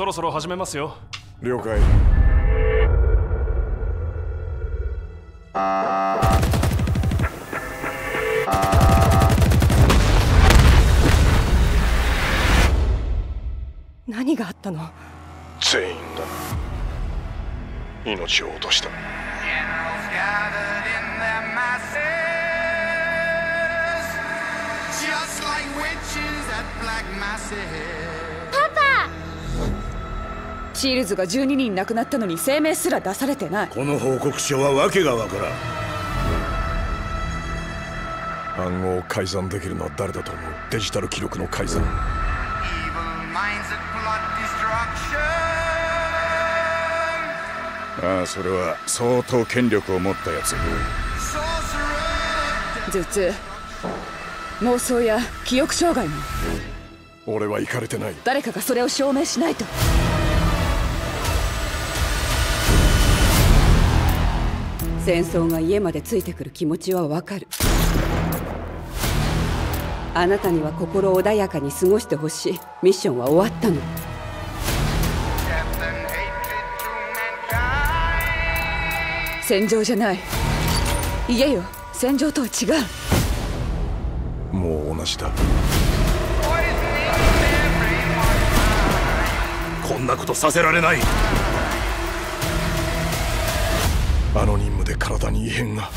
そろそろ始めますよ。了解。何があったの？全員だ命を落としたシールズが12人亡くなったのに声明すら出されてない。この報告書は訳がわからん。暗号を改ざんできるのは誰だと思う？デジタル記録の改ざん.ああそれは相当権力を持ったやつ.頭痛。妄想や記憶障害も。俺は行かれてない。誰かがそれを証明しないと戦争が家までついてくる気持ちはわかる。あなたには心穏やかに過ごしてほしい。ミッションは終わったの。戦場じゃない。家よ。戦場とは違う。もう同じだ。こんなことさせられない。あの任務で体に異変が。